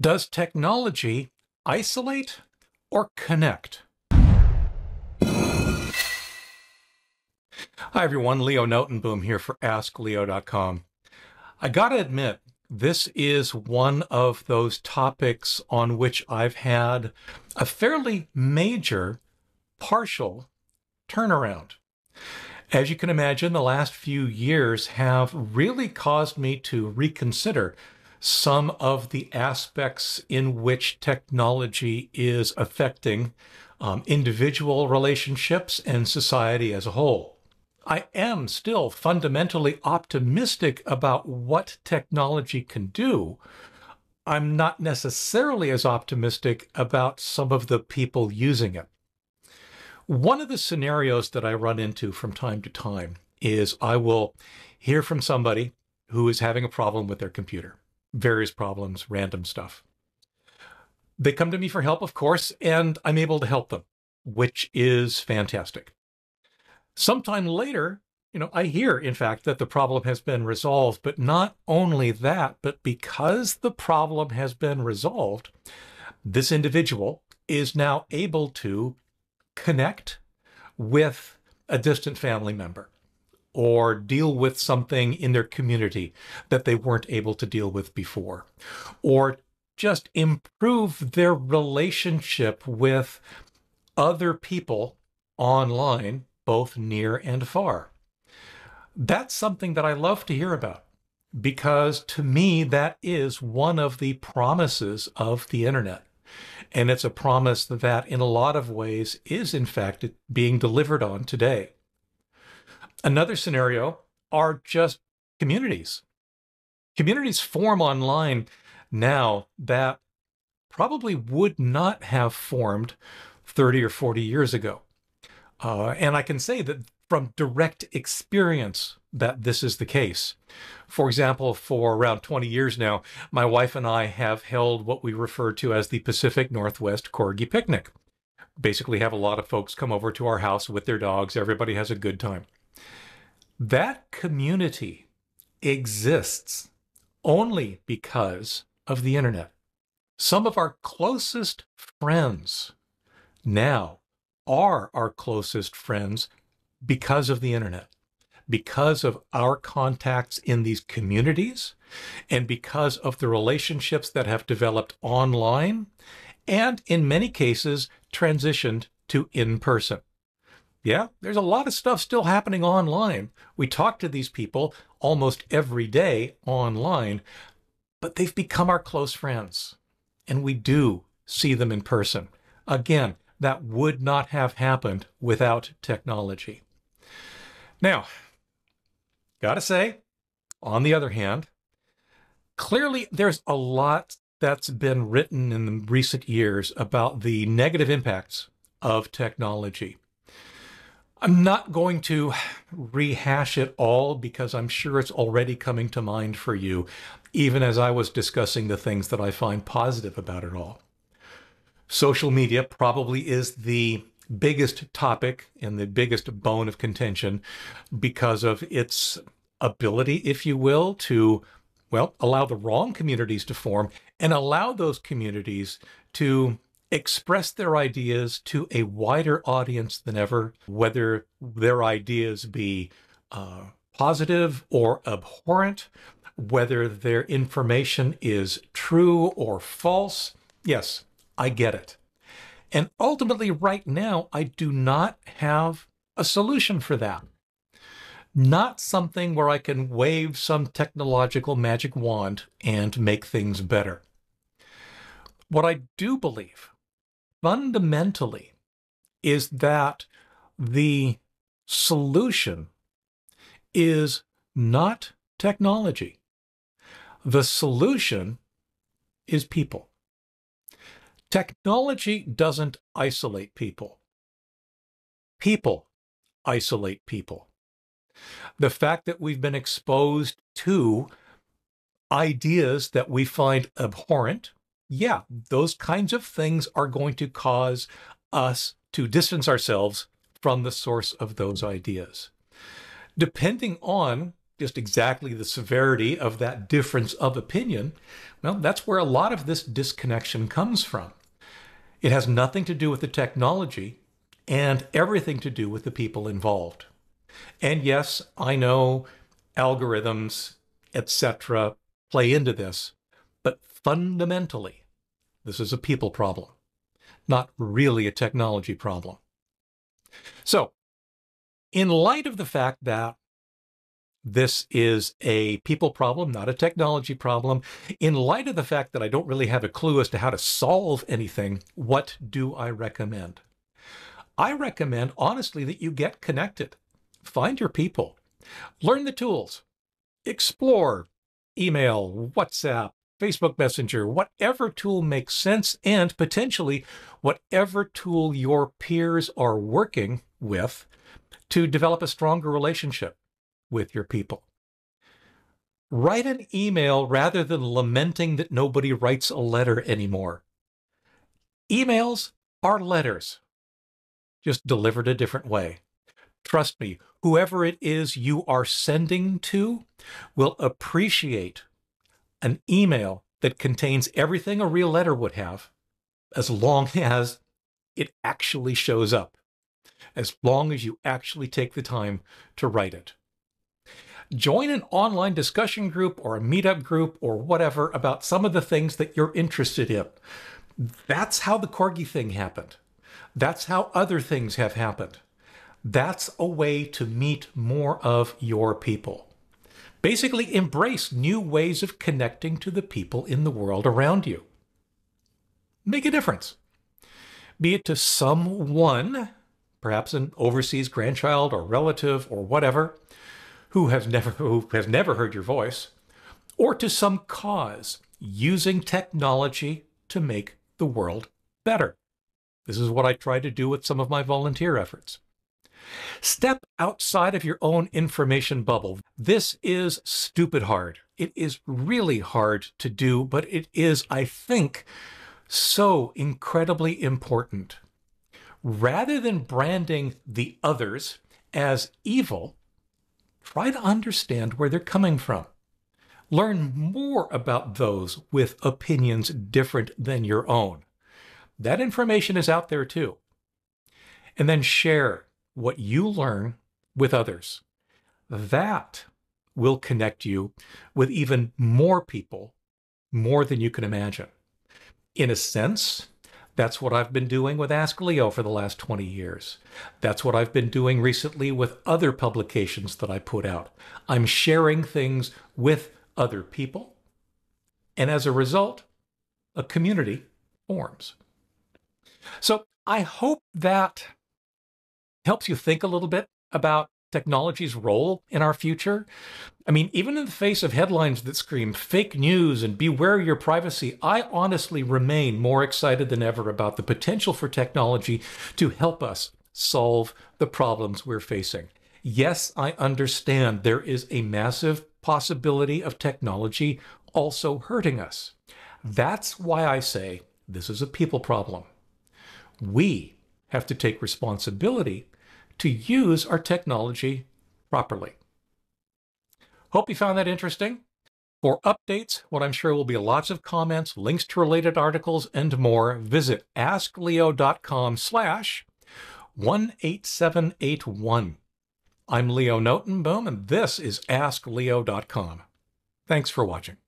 Does technology isolate or connect? Hi, everyone. Leo Notenboom here for AskLeo.com. I got to admit, this is one of those topics on which I've had a fairly major partial turnaround. As you can imagine, the last few years have really caused me to reconsider some of the aspects in which technology is affecting um, individual relationships and society as a whole. I am still fundamentally optimistic about what technology can do. I'm not necessarily as optimistic about some of the people using it. One of the scenarios that I run into from time to time is I will hear from somebody who is having a problem with their computer, various problems, random stuff. They come to me for help, of course, and I'm able to help them, which is fantastic. Sometime later, you know, I hear, in fact, that the problem has been resolved, but not only that, but because the problem has been resolved, this individual is now able to connect with a distant family member or deal with something in their community that they weren't able to deal with before, or just improve their relationship with other people online both near and far. That's something that I love to hear about because to me, that is one of the promises of the internet. And it's a promise that, in a lot of ways, is in fact being delivered on today. Another scenario are just communities. Communities form online now that probably would not have formed 30 or 40 years ago. Uh, and I can say that from direct experience that this is the case. For example, for around 20 years now, my wife and I have held what we refer to as the Pacific Northwest Corgi Picnic. Basically, have a lot of folks come over to our house with their dogs. Everybody has a good time. That community exists only because of the internet. Some of our closest friends now are our closest friends because of the internet, because of our contacts in these communities, and because of the relationships that have developed online and in many cases transitioned to in person. Yeah, there's a lot of stuff still happening online. We talk to these people almost every day online, but they've become our close friends. And we do see them in person. Again, that would not have happened without technology. Now, gotta say, on the other hand, clearly there's a lot that's been written in the recent years about the negative impacts of technology. I'm not going to rehash it all because I'm sure it's already coming to mind for you, even as I was discussing the things that I find positive about it all. Social media probably is the biggest topic and the biggest bone of contention because of its ability, if you will, to, well, allow the wrong communities to form and allow those communities to express their ideas to a wider audience than ever, whether their ideas be uh, positive or abhorrent, whether their information is true or false. Yes, I get it. And ultimately, right now, I do not have a solution for that. Not something where I can wave some technological magic wand and make things better. What I do believe fundamentally is that the solution is not technology. The solution is people. Technology doesn't isolate people. People isolate people. The fact that we've been exposed to ideas that we find abhorrent, yeah, those kinds of things are going to cause us to distance ourselves from the source of those ideas. Depending on just exactly the severity of that difference of opinion, well, that's where a lot of this disconnection comes from. It has nothing to do with the technology and everything to do with the people involved. And yes, I know algorithms, etc., play into this, but fundamentally, this is a people problem, not really a technology problem. So, in light of the fact that this is a people problem, not a technology problem. In light of the fact that I don't really have a clue as to how to solve anything, what do I recommend? I recommend, honestly, that you get connected. Find your people. Learn the tools. Explore email, WhatsApp, Facebook Messenger, whatever tool makes sense, and potentially whatever tool your peers are working with to develop a stronger relationship with your people. Write an email rather than lamenting that nobody writes a letter anymore. Emails are letters, just delivered a different way. Trust me, whoever it is you are sending to will appreciate an email that contains everything a real letter would have, as long as it actually shows up, as long as you actually take the time to write it. Join an online discussion group or a meetup group or whatever about some of the things that you're interested in. That's how the Corgi thing happened. That's how other things have happened. That's a way to meet more of your people. Basically, embrace new ways of connecting to the people in the world around you. Make a difference. Be it to someone, perhaps an overseas grandchild or relative or whatever, who has never who has never heard your voice, or to some cause using technology to make the world better. This is what I try to do with some of my volunteer efforts. Step outside of your own information bubble. This is stupid hard. It is really hard to do, but it is, I think, so incredibly important. Rather than branding the others as evil, try to understand where they're coming from. Learn more about those with opinions different than your own. That information is out there too. And then share what you learn with others. That will connect you with even more people, more than you can imagine. In a sense, that's what I've been doing with Ask Leo for the last 20 years. That's what I've been doing recently with other publications that I put out. I'm sharing things with other people, and as a result, a community forms. So I hope that helps you think a little bit about technology's role in our future. I mean, even in the face of headlines that scream fake news and beware your privacy, I honestly remain more excited than ever about the potential for technology to help us solve the problems we're facing. Yes, I understand there is a massive possibility of technology also hurting us. That's why I say this is a people problem. We have to take responsibility to use our technology properly. Hope you found that interesting. For updates, what I'm sure will be lots of comments, links to related articles, and more, visit askleo.com slash 18781. I'm Leo Notenboom, and this is AskLeo.com. Thanks for watching.